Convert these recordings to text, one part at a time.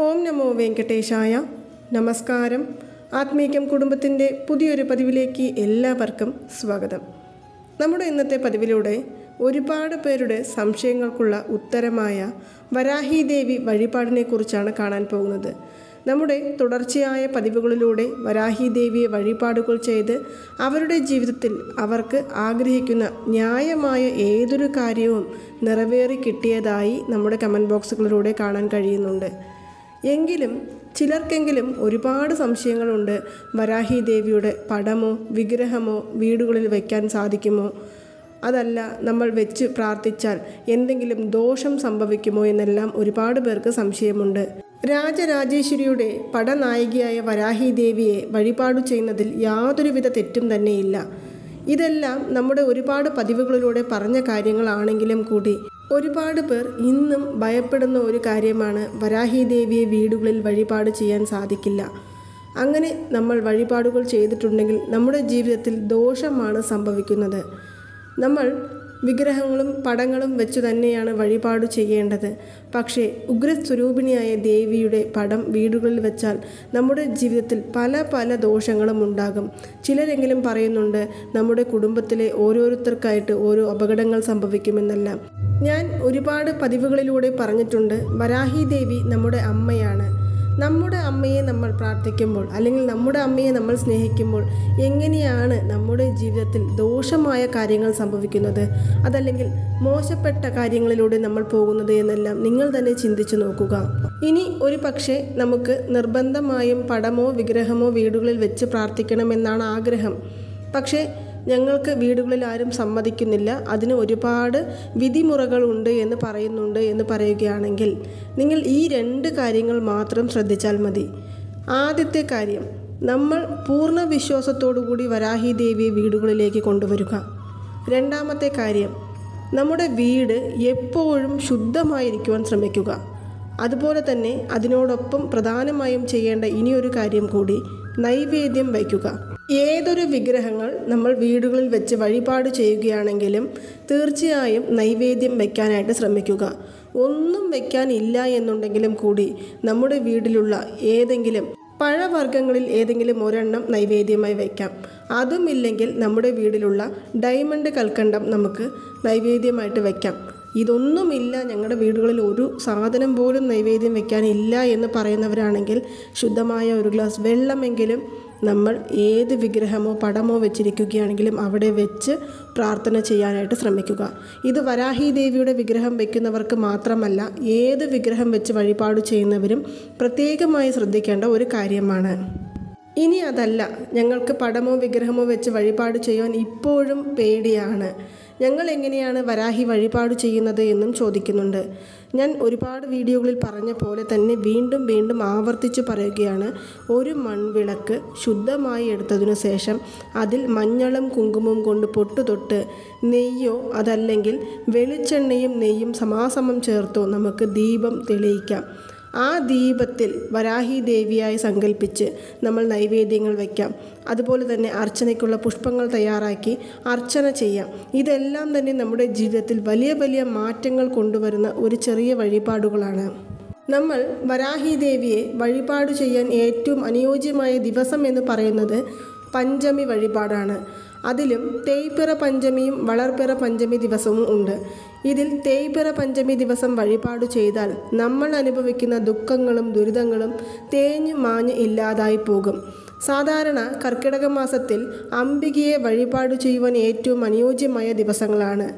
ഓം നമോ വെങ്കടേശായ. നമസ്കാരം. ആത്മീകം കുടുംബത്തിന്റെ പുതിയൊരു പതിവിലേക്ക് എല്ലാവർക്കും സ്വാഗതം. നമ്മുടെ ഇന്നത്തെ പതിവിലൂടെ ഒരുപാട് പേരുടെ സംശയങ്ങൾക്കുള്ള ഉത്തരമായ വരാഹി ദേവി വഴിപാടിനെ കുറിച്ചാണ് കാണാൻ പോകുന്നത്. നമ്മുടെ തുടർച്ചയായ പതിവുകളിലൂടെ വരാഹി ദേവിയെ വഴിപാടുകൾ ചെയ്ത് അവരുടെ ജീവിതത്തിൽ അവർക്ക് ആഗ്രഹിക്കുന്ന ന്യായമായ ഏതൊരു കാര്യവും നിറവേറി കിട്ടിയതായി നമ്മുടെ കമന്റ് ബോക്സുകളിലൂടെ കാണാൻ കഴിയുന്നുണ്ട്. എങ്കിലും ചിലർക്കെങ്കിലും ഒരുപാട് സംശയങ്ങളുണ്ട്. വരാഹി ദേവിയുടെ പടമോ വിഗ്രഹമോ വീടുകളിൽ വയ്ക്കാൻ സാധിക്കുമോ? അതല്ല നമ്മൾ വെച്ച് പ്രാർത്ഥിച്ചാൽ എന്തെങ്കിലും ദോഷം സംഭവിക്കുമോ എന്നെല്ലാം ഒരുപാട് പേർക്ക് സംശയമുണ്ട്. രാജരാജേശ്വരിയുടെ പടനായികയായ വരാഹി ദേവിയെ വഴിപാട് ചെയ്യുന്നതിൽ യാതൊരുവിധ തെറ്റും തന്നെയില്ല. ഇതെല്ലാം നമ്മുടെ ഒരുപാട് പതിവുകളിലൂടെ പറഞ്ഞ കാര്യങ്ങളാണെങ്കിലും കൂടി ഒരുപാട് പേർ ഇന്നും ഭയപ്പെടുന്ന ഒരു കാര്യമാണ് വരാഹി ദേവിയെ വീടുകളിൽ വഴിപാട് ചെയ്യാൻ സാധിക്കില്ല. അങ്ങനെ നമ്മൾ വഴിപാടുകൾ ചെയ്തിട്ടുണ്ടെങ്കിൽ നമ്മുടെ ജീവിതത്തിൽ ദോഷമാണ് സംഭവിക്കുന്നത്. നമ്മൾ വിഗ്രഹങ്ങളും പടങ്ങളും വെച്ചു തന്നെയാണ് വഴിപാട് ചെയ്യേണ്ടത്. പക്ഷേ ഉഗ്രസ്വരൂപിണിയായ ദേവിയുടെ പടം വീടുകളിൽ വെച്ചാൽ നമ്മുടെ ജീവിതത്തിൽ പല പല ദോഷങ്ങളും ഉണ്ടാകും. ചിലരെങ്കിലും പറയുന്നുണ്ട് നമ്മുടെ കുടുംബത്തിലെ ഓരോരുത്തർക്കായിട്ട് ഓരോ അപകടങ്ങൾ സംഭവിക്കുമെന്നല്ല. ഞാൻ ഒരുപാട് പതിവുകളിലൂടെ പറഞ്ഞിട്ടുണ്ട് വരാഹി ദേവി നമ്മുടെ അമ്മയാണ്. നമ്മുടെ അമ്മയെ നമ്മൾ പ്രാർത്ഥിക്കുമ്പോൾ അല്ലെങ്കിൽ നമ്മുടെ അമ്മയെ നമ്മൾ സ്നേഹിക്കുമ്പോൾ എങ്ങനെയാണ് നമ്മുടെ ജീവിതത്തിൽ ദോഷമായ കാര്യങ്ങൾ സംഭവിക്കുന്നത്? അതല്ലെങ്കിൽ മോശപ്പെട്ട കാര്യങ്ങളിലൂടെ നമ്മൾ പോകുന്നത് എന്നെല്ലാം നിങ്ങൾ തന്നെ ചിന്തിച്ചു നോക്കുക. ഇനി ഒരു പക്ഷേ നമുക്ക് നിർബന്ധമായും പടമോ വിഗ്രഹമോ വീടുകളിൽ വെച്ച് പ്രാർത്ഥിക്കണമെന്നാണ് ആഗ്രഹം. പക്ഷേ ഞങ്ങൾക്ക് വീടുകളിൽ ആരും സമ്മതിക്കുന്നില്ല. അതിന് ഒരുപാട് വിധിമുറകളുണ്ട് എന്ന് പറയുന്നുണ്ട് എന്ന് പറയുകയാണെങ്കിൽ നിങ്ങൾ ഈ രണ്ട് കാര്യങ്ങൾ മാത്രം ശ്രദ്ധിച്ചാൽ മതി. ആദ്യത്തെ കാര്യം നമ്മൾ പൂർണ വിശ്വാസത്തോടുകൂടി വരാഹി ദേവിയെ വീടുകളിലേക്ക് കൊണ്ടുവരിക. രണ്ടാമത്തെ കാര്യം നമ്മുടെ വീട് എപ്പോഴും ശുദ്ധമായിരിക്കുവാൻ ശ്രമിക്കുക. അതുപോലെ തന്നെ അതിനോടൊപ്പം പ്രധാനമായും ചെയ്യേണ്ട ഇനിയൊരു കാര്യം കൂടി നൈവേദ്യം വയ്ക്കുക. ഏതൊരു വിഗ്രഹങ്ങൾ നമ്മൾ വീടുകളിൽ വെച്ച് വഴിപാട് ചെയ്യുകയാണെങ്കിലും തീർച്ചയായും നൈവേദ്യം വയ്ക്കാനായിട്ട് ശ്രമിക്കുക. ഒന്നും വയ്ക്കാനില്ല എന്നുണ്ടെങ്കിലും കൂടി നമ്മുടെ വീട്ടിലുള്ള ഏതെങ്കിലും പഴവർഗങ്ങളിൽ ഏതെങ്കിലും ഒരെണ്ണം നൈവേദ്യമായി വയ്ക്കാം അതുമില്ലെങ്കിൽ നമ്മുടെ വീട്ടിലുള്ള ഡയമണ്ട് കൽക്കണ്ടം നമുക്ക് നൈവേദ്യമായിട്ട് വയ്ക്കാം ഇതൊന്നുമില്ല ഞങ്ങളുടെ വീടുകളിൽ ഒരു സാധനം പോലും നൈവേദ്യം വെക്കാനില്ല എന്ന് പറയുന്നവരാണെങ്കിൽ ശുദ്ധമായ ഒരു ഗ്ലാസ് വെള്ളമെങ്കിലും നമ്മൾ ഏത് വിഗ്രഹമോ പടമോ വെച്ചിരിക്കുകയാണെങ്കിലും അവിടെ വെച്ച് പ്രാർത്ഥന ചെയ്യാനായിട്ട് ശ്രമിക്കുക. ഇത് വരാഹി ദേവിയുടെ വിഗ്രഹം വയ്ക്കുന്നവർക്ക് മാത്രമല്ല ഏത് വിഗ്രഹം വെച്ച് വഴിപാട് ചെയ്യുന്നവരും പ്രത്യേകമായി ശ്രദ്ധിക്കേണ്ട ഒരു കാര്യമാണ്. ഇനി അതല്ല ഞങ്ങൾക്ക് പടമോ വിഗ്രഹമോ വെച്ച് വഴിപാട് ചെയ്യാൻ ഇപ്പോഴും പേടിയാണ്. ഞങ്ങൾ എങ്ങനെയാണ് വരാഹി വഴിപാട് ചെയ്യുന്നത് എന്നും ചോദിക്കുന്നുണ്ട്. ഞാൻ ഒരുപാട് വീഡിയോകളിൽ പറഞ്ഞ പോലെ തന്നെ വീണ്ടും വീണ്ടും ആവർത്തിച്ച് പറയുകയാണ്. ഒരു മൺവിളക്ക് ശുദ്ധമായി എടുത്തതിനു ശേഷം അതിൽ മഞ്ഞളും കുങ്കുമവും കൊണ്ട് പൊട്ടു തൊട്ട് നെയ്യോ അതല്ലെങ്കിൽ വെളിച്ചെണ്ണയും നെയ്യും സമാസമം ചേർത്തോ നമുക്ക് ദീപം തെളിയിക്കാം. ആ ദീപത്തിൽ വരാഹി ദേവിയായി സങ്കല്പിച്ച് നമ്മൾ നൈവേദ്യങ്ങൾ വയ്ക്കാം. അതുപോലെ തന്നെ അർച്ചനയ്ക്കുള്ള പുഷ്പങ്ങൾ തയ്യാറാക്കി അർച്ചന ചെയ്യാം. ഇതെല്ലാം തന്നെ നമ്മുടെ ജീവിതത്തിൽ വലിയ വലിയ മാറ്റങ്ങൾ കൊണ്ടുവരുന്ന ഒരു ചെറിയ വഴിപാടുകളാണ്. നമ്മൾ വരാഹി ദേവിയെ വഴിപാട് ചെയ്യാൻ ഏറ്റവും അനുയോജ്യമായ ദിവസം എന്ന് പറയുന്നത് പഞ്ചമി വഴിപാടാണ്. അതിലും തേയ്പിറ പഞ്ചമിയും വളർപ്പിറ പഞ്ചമി ദിവസവും ഉണ്ട്. ഇതിൽ തേയ്പിറ പഞ്ചമി ദിവസം വഴിപാട് ചെയ്താൽ നമ്മൾ അനുഭവിക്കുന്ന ദുഃഖങ്ങളും ദുരിതങ്ങളും തേഞ്ഞു മാഞ്ഞ് ഇല്ലാതായി പോകും. സാധാരണ കർക്കിടക മാസത്തിൽ അംബികയെ വഴിപാട് ചെയ്യുവാൻ ഏറ്റവും അനുയോജ്യമായ ദിവസങ്ങളാണ്.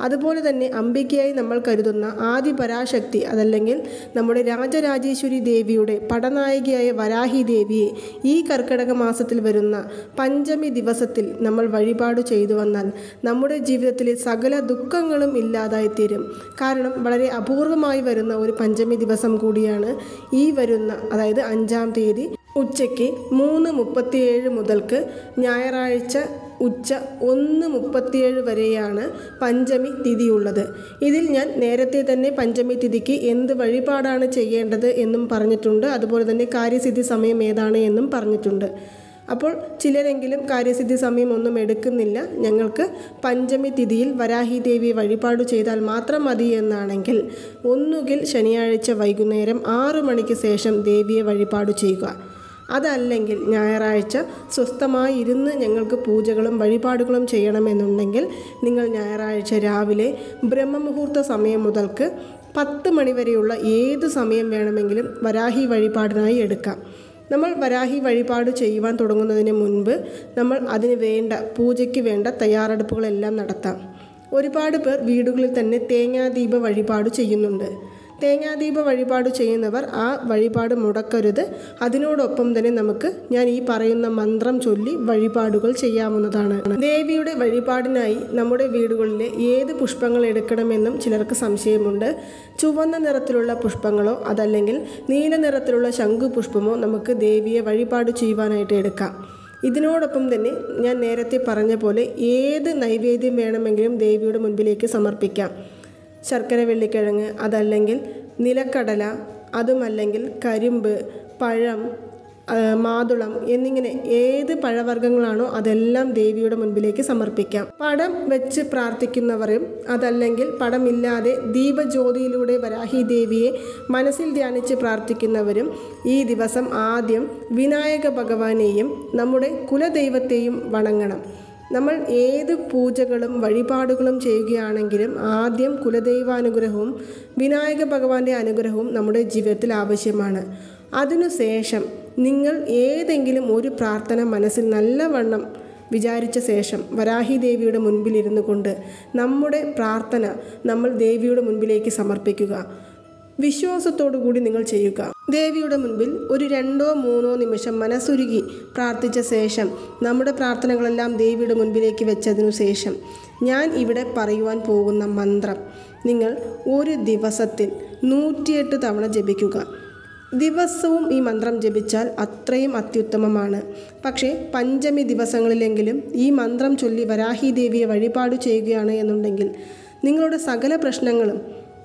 അതുപോലെ തന്നെ അംബികയായി നമ്മൾ കരുതുന്ന ആദി പരാശക്തി അതല്ലെങ്കിൽ നമ്മുടെ രാജരാജേശ്വരി ദേവിയുടെ പടനായികയായ വരാഹി ദേവിയെ ഈ കർക്കിടക മാസത്തിൽ വരുന്ന പഞ്ചമി ദിവസത്തിൽ നമ്മൾ വഴിപാട് ചെയ്തു വന്നാൽ നമ്മുടെ ജീവിതത്തിലെ സകല ദുഃഖങ്ങളും ഇല്ലാതായി തീരും. കാരണം വളരെ അപൂർവമായി വരുന്ന ഒരു പഞ്ചമി ദിവസം കൂടിയാണ് ഈ വരുന്ന അതായത് അഞ്ചാം തീയതി ഉച്ചയ്ക്ക് മൂന്ന് മുപ്പത്തിയേഴ് മുതൽക്ക് ഞായറാഴ്ച ഉച്ച ഒന്ന് മുപ്പത്തിയേഴ് വരെയാണ് പഞ്ചമി തിഥിയുള്ളത്. ഇതിൽ ഞാൻ നേരത്തെ തന്നെ പഞ്ചമി തിഥിക്ക് എന്ത് വഴിപാടാണ് ചെയ്യേണ്ടത് എന്നും പറഞ്ഞിട്ടുണ്ട്. അതുപോലെ തന്നെ കാര്യസിദ്ധി സമയം ഏതാണ് എന്നും പറഞ്ഞിട്ടുണ്ട്. അപ്പോൾ ചിലരെങ്കിലും കാര്യസിദ്ധി സമയം ഒന്നും എടുക്കുന്നില്ല. ഞങ്ങൾക്ക് പഞ്ചമി തിഥിയിൽ വരാഹി ദേവിയെ വഴിപാട് ചെയ്താൽ മാത്രം മതി എന്നാണെങ്കിൽ ഒന്നുകിൽ ശനിയാഴ്ച വൈകുന്നേരം ആറു മണിക്ക് ശേഷം ദേവിയെ വഴിപാട് ചെയ്യുക. അതല്ലെങ്കിൽ ഞായറാഴ്ച സ്വസ്ഥമായി ഇരുന്ന് ഞങ്ങൾക്ക് പൂജകളും വഴിപാടുകളും ചെയ്യണമെന്നുണ്ടെങ്കിൽ നിങ്ങൾ ഞായറാഴ്ച രാവിലെ ബ്രഹ്മമുഹൂർത്ത സമയം മുതൽക്ക് പത്ത് മണിവരെയുള്ള ഏത് സമയം വേണമെങ്കിലും വരാഹി വഴിപാടിനായി എടുക്കാം. നമ്മൾ വരാഹി വഴിപാട് ചെയ്യുവാൻ തുടങ്ങുന്നതിന് മുൻപ് നമ്മൾ അതിന് വേണ്ട പൂജയ്ക്ക് വേണ്ട തയ്യാറെടുപ്പുകളെല്ലാം നടത്താം. ഒരുപാട് പേർ വീടുകളിൽ തന്നെ തേങ്ങാദീപ വഴിപാട് ചെയ്യുന്നുണ്ട്. തേങ്ങാദീപ വഴിപാട് ചെയ്യുന്നവർ ആ വഴിപാട് മുടക്കരുത്. അതിനോടൊപ്പം തന്നെ നമുക്ക് ഞാൻ ഈ പറയുന്ന മന്ത്രം ചൊല്ലി വഴിപാടുകൾ ചെയ്യാവുന്നതാണ്. ദേവിയുടെ വഴിപാടിനായി നമ്മുടെ വീടുകളിലെ ഏത് പുഷ്പങ്ങൾ എടുക്കണമെന്നും ചിലർക്ക് സംശയമുണ്ട്. ചുവന്ന നിറത്തിലുള്ള പുഷ്പങ്ങളോ അതല്ലെങ്കിൽ നീല നിറത്തിലുള്ള ശംഖുപുഷ്പമോ നമുക്ക് ദേവിയെ വഴിപാട് ചെയ്യുവാനായിട്ട് എടുക്കാം. ഇതിനോടൊപ്പം തന്നെ ഞാൻ നേരത്തെ പറഞ്ഞ പോലെ ഏത് നൈവേദ്യം വേണമെങ്കിലും ദേവിയുടെ മുൻപിലേക്ക് സമർപ്പിക്കാം. ശർക്കര വെള്ളിക്കിഴങ്ങ് അതല്ലെങ്കിൽ നിലക്കടല അതുമല്ലെങ്കിൽ കരിമ്പ് പഴം മാതുളം എന്നിങ്ങനെ ഏത് പഴവർഗങ്ങളാണോ അതെല്ലാം ദേവിയുടെ മുൻപിലേക്ക് സമർപ്പിക്കാം. പടം വെച്ച് പ്രാർത്ഥിക്കുന്നവരും അതല്ലെങ്കിൽ പടമില്ലാതെ ദീപജ്യോതിയിലൂടെ വരാഹി ദേവിയെ മനസ്സിൽ ധ്യാനിച്ച് പ്രാർത്ഥിക്കുന്നവരും ഈ ദിവസം ആദ്യം വിനായക ഭഗവാനെയും നമ്മുടെ കുലദൈവത്തെയും വണങ്ങണം. നമ്മൾ ഏത് പൂജകളും വഴിപാടുകളും ചെയ്യുകയാണെങ്കിലും ആദ്യം കുലദൈവാനുഗ്രഹവും വിനായക ഭഗവാന്റെ അനുഗ്രഹവും നമ്മുടെ ജീവിതത്തിൽ ആവശ്യമാണ്. അതിനുശേഷം നിങ്ങൾ ഏതെങ്കിലും ഒരു പ്രാർത്ഥന മനസ്സിൽ നല്ലവണ്ണം വിചാരിച്ച ശേഷം വരാഹി ദേവിയുടെ മുൻപിൽ ഇരുന്നു കൊണ്ട് നമ്മുടെ പ്രാർത്ഥന നമ്മൾ ദേവിയുടെ മുൻപിലേക്ക് സമർപ്പിക്കുക. വിശ്വാസത്തോടു കൂടി നിങ്ങൾ ചെയ്യുക. ദേവിയുടെ മുൻപിൽ ഒരു രണ്ടോ മൂന്നോ നിമിഷം മനസ്സുരുകി പ്രാർത്ഥിച്ച ശേഷം നമ്മുടെ പ്രാർത്ഥനകളെല്ലാം ദേവിയുടെ മുൻപിലേക്ക് വെച്ചതിനു ശേഷം ഞാൻ ഇവിടെ പറയുവാൻ പോകുന്ന മന്ത്രം. നിങ്ങൾ ഒരു ദിവസത്തിൽ നൂറ്റിയെട്ട് തവണ ജപിക്കുക. ദിവസവും ഈ മന്ത്രം ജപിച്ചാൽ അത്രയും അത്യുത്തമമാണ്. പക്ഷേ പഞ്ചമി ദിവസങ്ങളിലെങ്കിലും ഈ മന്ത്രം ചൊല്ലി വരാഹി ദേവിയെ വഴിപാട് ചെയ്യുകയാണ് എന്നുണ്ടെങ്കിൽ നിങ്ങളുടെ സകല പ്രശ്നങ്ങളും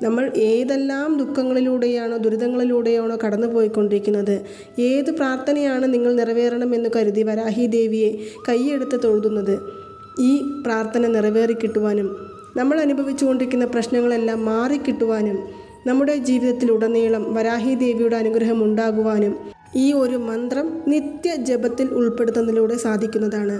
നമ്മൾ ഏതെല്ലാം ദുഃഖങ്ങളിലൂടെയാണോ ദുരിതങ്ങളിലൂടെയാണോ കടന്നു പോയിക്കൊണ്ടിരിക്കുന്നത് ഏത് പ്രാർത്ഥനയാണ് നിങ്ങൾ നിറവേറണമെന്ന് കരുതി വരാഹി ദേവിയെ കൈയെടുത്ത് തൊഴുതുന്നത്? ഈ പ്രാർത്ഥന നിറവേറിക്കിട്ടുവാനും നമ്മൾ അനുഭവിച്ചുകൊണ്ടിരിക്കുന്ന പ്രശ്നങ്ങളെല്ലാം മാറിക്കിട്ടുവാനും നമ്മുടെ ജീവിതത്തിൽ ഉടനീളം വരാഹി ദേവിയുടെ അനുഗ്രഹം ഉണ്ടാകുവാനും ഈ ഒരു മന്ത്രം നിത്യ ജപത്തിൽ ഉൾപ്പെടുത്തുന്നതിലൂടെ സാധിക്കുന്നതാണ്.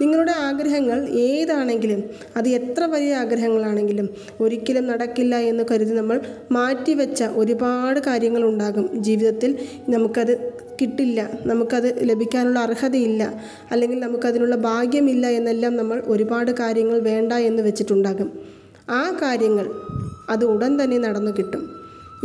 നിങ്ങളുടെ ആഗ്രഹങ്ങൾ ഏതാണെങ്കിലും അത് എത്ര വലിയ ആഗ്രഹങ്ങളാണെങ്കിലും ഒരിക്കലും നടക്കില്ല എന്ന് കരുതി നമ്മൾ മാറ്റിവെച്ച ഒരുപാട് കാര്യങ്ങൾ ഉണ്ടാകും ജീവിതത്തിൽ നമുക്കത് കിട്ടില്ല നമുക്കത് ലഭിക്കാനുള്ള അർഹതയില്ല അല്ലെങ്കിൽ നമുക്കതിനുള്ള ഭാഗ്യമില്ല എന്നെല്ലാം നമ്മൾ ഒരുപാട് കാര്യങ്ങൾ വേണ്ട എന്ന് വെച്ചിട്ടുണ്ടാകും. ആ കാര്യങ്ങൾ അത് ഉടൻ തന്നെ നടന്നു കിട്ടും.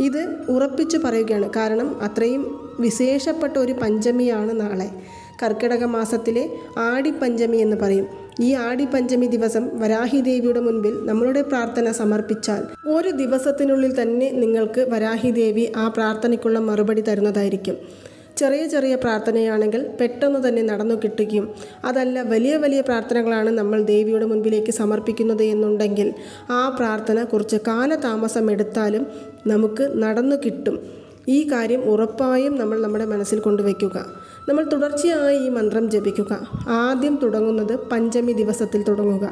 ഇത് ഉറപ്പിച്ചു പറയുകയാണ്. കാരണം അത്രയും വിശേഷപ്പെട്ട ഒരു പഞ്ചമിയാണ് നാളെ. കർക്കിടക മാസത്തിലെ ആടിപ്പഞ്ചമി എന്ന് പറയും. ഈ ആടിപ്പഞ്ചമി ദിവസം വരാഹി ദേവിയുടെ മുൻപിൽ നമ്മളുടെ പ്രാർത്ഥന സമർപ്പിച്ചാൽ ഒരു ദിവസത്തിനുള്ളിൽ തന്നെ നിങ്ങൾക്ക് വരാഹി ദേവി ആ പ്രാർത്ഥനയ്ക്കുള്ള മറുപടി തരുന്നതായിരിക്കും. ചെറിയ ചെറിയ പ്രാർത്ഥനയാണെങ്കിൽ പെട്ടെന്ന് തന്നെ നടന്നു കിട്ടുകയും അതല്ല വലിയ വലിയ പ്രാർത്ഥനകളാണ് നമ്മൾ ദേവിയുടെ മുൻപിലേക്ക് സമർപ്പിക്കുന്നത് എന്നുണ്ടെങ്കിൽ ആ പ്രാർത്ഥന കുറച്ച് കാലതാമസം എടുത്താലും നമുക്ക് നടന്നു കിട്ടും. ഈ കാര്യം ഉറപ്പായും നമ്മൾ നമ്മുടെ മനസ്സിൽ കൊണ്ടുവയ്ക്കുക. നമ്മൾ തുടർച്ചയായി ഈ മന്ത്രം ജപിക്കുക. ആദ്യം തുടങ്ങുന്നത് പഞ്ചമി ദിവസത്തിൽ തുടങ്ങുക.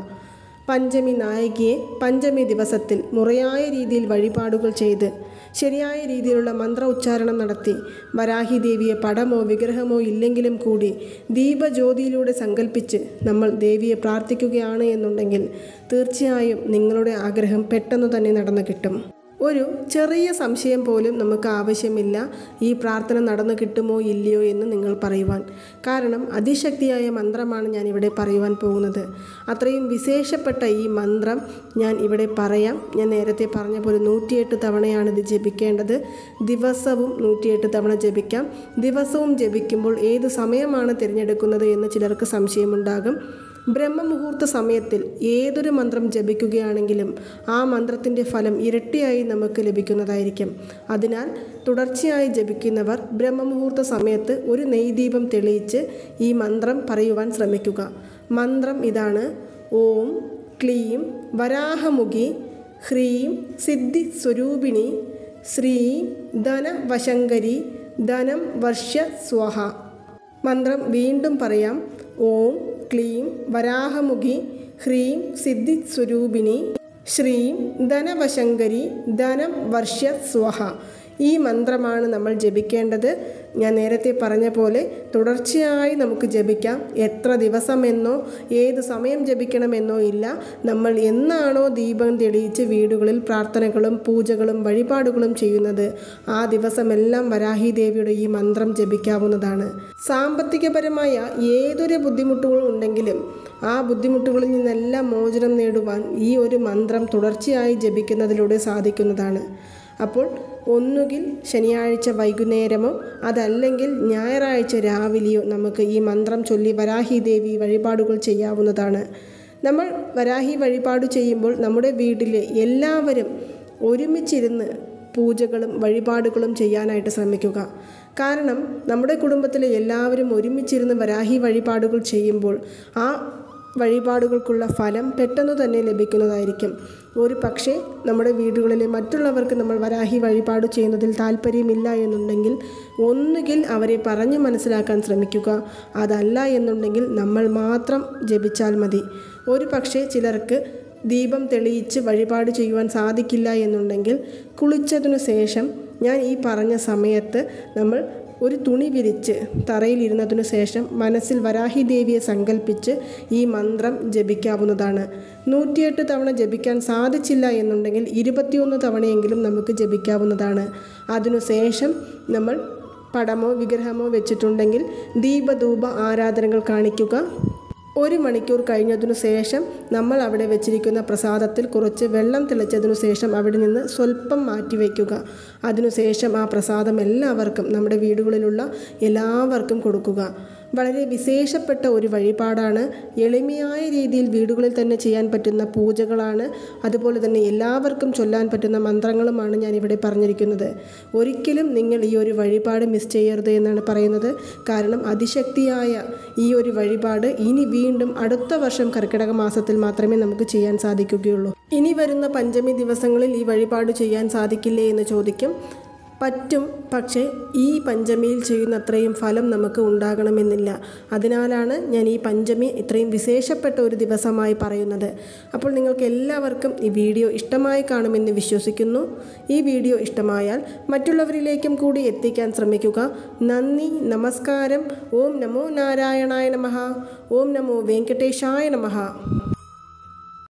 പഞ്ചമി നായികയെ പഞ്ചമി ദിവസത്തിൽ മുറയായ രീതിയിൽ വഴിപാടുകൾ ചെയ്ത് ശരിയായ രീതിയിലുള്ള മന്ത്ര ഉച്ചാരണം നടത്തി. വരാഹി ദേവിയെ പടമോ വിഗ്രഹമോ ഇല്ലെങ്കിലും കൂടി ദീപജ്യോതിയിലൂടെ സങ്കല്പിച്ച് നമ്മൾ ദേവിയെ പ്രാർത്ഥിക്കുകയാണ് എന്നുണ്ടെങ്കിൽ തീർച്ചയായും നിങ്ങളുടെ ആഗ്രഹം പെട്ടെന്ന് തന്നെ നടന്നു കിട്ടും. ഒരു ചെറിയ സംശയം പോലും നമുക്ക് ആവശ്യമില്ല. ഈ പ്രാർത്ഥന നടന്നു കിട്ടുമോ ഇല്ലയോ എന്ന് നിങ്ങൾ പറയുവാൻ. കാരണം അതിശക്തിയായ മന്ത്രമാണ് ഞാൻ ഇവിടെ പറയുവാൻ പോകുന്നത്. അത്രയും വിശേഷപ്പെട്ട ഈ മന്ത്രം ഞാൻ ഇവിടെ പറയാം. ഞാൻ നേരത്തെ പറഞ്ഞ പോലെ നൂറ്റിയെട്ട് തവണയാണ് ഇത് ജപിക്കേണ്ടത്. ദിവസവും നൂറ്റിയെട്ട് തവണ ജപിക്കാം. ദിവസവും ജപിക്കുമ്പോൾ ഏത് സമയമാണ് തിരഞ്ഞെടുക്കുന്നത് എന്ന് ചിലർക്ക് സംശയമുണ്ടാകും. ബ്രഹ്മമുഹൂർത്ത സമയത്തിൽ ഏതൊരു മന്ത്രം ജപിക്കുകയാണെങ്കിലും ആ മന്ത്രത്തിന്റെ ഫലം ഇരട്ടിയായി നമുക്ക് ലഭിക്കുന്നതായിരിക്കും. അതിനാൽ തുടർച്ചയായി ജപിക്കുന്നവർ ബ്രഹ്മമുഹൂർത്ത സമയത്ത് ഒരു നെയ്ദീപം തെളിയിച്ച് ഈ മന്ത്രം പറയുവാൻ ശ്രമിക്കുക. മന്ത്രം ഇതാണ് ഓം ക്ലീം വരാഹമുഖി ഹ്രീം സിദ്ധി സ്വരൂപിണി ശ്രീ ധനവശങ്കരി ധനം വർഷ സ്വഹ. മന്ത്രം വീണ്ടും പറയാം. ഓം ക്ലീം വരാഹമുഖി ഹ്രീം സിദ്ധിസ്വരൂപിണി ശ്രീം ധനവശങ്കരി ധനം വർഷ സ്വഹ. ഈ മന്ത്രമാണ് നമ്മൾ ജപിക്കേണ്ടത്. ഞാൻ നേരത്തെ പറഞ്ഞ പോലെ തുടർച്ചയായി നമുക്ക് ജപിക്കാം. എത്ര ദിവസമെന്നോ ഏത് സമയം ജപിക്കണമെന്നോ ഇല്ല. നമ്മൾ എന്നാണോ ദീപം തെളിയിച്ച് വീടുകളിൽ പ്രാർത്ഥനകളും പൂജകളും വഴിപാടുകളും ചെയ്യുന്നത് ആ ദിവസമെല്ലാം വരാഹി ദേവിയുടെ ഈ മന്ത്രം ജപിക്കാവുന്നതാണ്. സാമ്പത്തികപരമായ ഏതൊരു ബുദ്ധിമുട്ടുകളും ഉണ്ടെങ്കിലും ആ ബുദ്ധിമുട്ടുകളിൽ നിന്നെല്ലാം മോചനം നേടുവാൻ ഈ ഒരു മന്ത്രം തുടർച്ചയായി ജപിക്കുന്നതിലൂടെ സാധിക്കുന്നതാണ്. അപ്പോൾ ഒന്നുകിൽ ശനിയാഴ്ച വൈകുന്നേരമോ അതല്ലെങ്കിൽ ഞായറാഴ്ച രാവിലെയോ നമുക്ക് ഈ മന്ത്രം ചൊല്ലി വരാഹി ദേവി വഴിപാടുകൾ ചെയ്യാവുന്നതാണ്. നമ്മൾ വരാഹി വഴിപാട് ചെയ്യുമ്പോൾ നമ്മുടെ വീട്ടിലെ എല്ലാവരും ഒരുമിച്ചിരുന്ന് പൂജകളും വഴിപാടുകളും ചെയ്യാനായിട്ട് ശ്രമിക്കുക. കാരണം നമ്മുടെ കുടുംബത്തിലെ എല്ലാവരും ഒരുമിച്ചിരുന്ന് വരാഹി വഴിപാടുകൾ ചെയ്യുമ്പോൾ ആ വഴിപാടുകൾക്കുള്ള ഫലം പെട്ടെന്ന് തന്നെ ലഭിക്കുന്നതായിരിക്കും. ഒരു പക്ഷേ നമ്മുടെ വീടുകളിലെ മറ്റുള്ളവർക്ക് നമ്മൾ വരാഹി വഴിപാട് ചെയ്യുന്നതിൽ താല്പര്യമില്ല എന്നുണ്ടെങ്കിൽ ഒന്നുകിൽ അവരെ പറഞ്ഞു മനസ്സിലാക്കാൻ ശ്രമിക്കുക. അതല്ല എന്നുണ്ടെങ്കിൽ നമ്മൾ മാത്രം ജപിച്ചാൽ മതി. ഒരു പക്ഷേ ചിലർക്ക് ദീപം തെളിയിച്ച് വഴിപാട് ചെയ്യുവാൻ സാധിക്കില്ല എന്നുണ്ടെങ്കിൽ കുളിച്ചതിനു ശേഷം ഞാൻ ഈ പറഞ്ഞ സമയത്ത് നമ്മൾ ഒരു തുണി വിരിച്ച് തറയിലിരുന്നതിനു ശേഷം മനസ്സിൽ വരാഹി ദേവിയെ സങ്കല്പിച്ച് ഈ മന്ത്രം ജപിക്കാവുന്നതാണ്. നൂറ്റിയെട്ട് തവണ ജപിക്കാൻ സാധിച്ചില്ല എന്നുണ്ടെങ്കിൽ ഇരുപത്തിയൊന്ന് തവണയെങ്കിലും നമുക്ക് ജപിക്കാവുന്നതാണ്. അതിനുശേഷം നമ്മൾ പടമോ വിഗ്രഹമോ വെച്ചിട്ടുണ്ടെങ്കിൽ ദീപധൂപ ആരാധനകൾ കാണിക്കുക. ഒരു മണിക്കൂർ കഴിഞ്ഞതിനു ശേഷം നമ്മൾ അവിടെ വെച്ചിരിക്കുന്ന പ്രസാദത്തിൽ കുറച്ച് വെള്ളം തിളച്ചതിനു ശേഷം അവിടെ നിന്ന് സ്വല്പം മാറ്റി വയ്ക്കുക. അതിനുശേഷം ആ പ്രസാദം എല്ലാവർക്കും നമ്മുടെ വീടുകളിലുള്ള എല്ലാവർക്കും കൊടുക്കുക. വളരെ വിശേഷപ്പെട്ട ഒരു വഴിപാടാണ്. എളിമയായ രീതിയിൽ വീടുകളിൽ തന്നെ ചെയ്യാൻ പറ്റുന്ന പൂജകളാണ്. അതുപോലെ തന്നെ എല്ലാവർക്കും ചൊല്ലാൻ പറ്റുന്ന മന്ത്രങ്ങളുമാണ് ഞാനിവിടെ പറഞ്ഞിരിക്കുന്നത്. ഒരിക്കലും നിങ്ങൾ ഈ ഒരു വഴിപാട് മിസ് ചെയ്യരുത് എന്നാണ് പറയുന്നത്. കാരണം അതിശക്തിയായ ഈ ഒരു വഴിപാട് ഇനി വീണ്ടും അടുത്ത വർഷം കർക്കിടക മാസത്തിൽ മാത്രമേ നമുക്ക് ചെയ്യാൻ സാധിക്കുകയുള്ളൂ. ഇനി വരുന്ന പഞ്ചമി ദിവസങ്ങളിൽ ഈ വഴിപാട് ചെയ്യാൻ സാധിക്കില്ലേ എന്ന് ചോദിക്കും. പറ്റും. പക്ഷേ ഈ പഞ്ചമിയിൽ ചെയ്യുന്ന അത്രയും ഫലം നമുക്ക് ഉണ്ടാകണമെന്നില്ല. അതിനാലാണ് ഞാൻ ഈ പഞ്ചമി ഇത്രയും വിശേഷപ്പെട്ട ഒരു ദിവസമായി പറയുന്നത്. അപ്പോൾ നിങ്ങൾക്ക് എല്ലാവർക്കും ഈ വീഡിയോ ഇഷ്ടമായി കാണുമെന്ന് വിശ്വസിക്കുന്നു. ഈ വീഡിയോ ഇഷ്ടമായാൽ മറ്റുള്ളവരിലേക്കും കൂടി എത്തിക്കാൻ ശ്രമിക്കുക. നന്ദി നമസ്കാരം. ഓം നമോ നാരായണായ നമഃ ഓം നമോ വെങ്കടേശായ നമഃ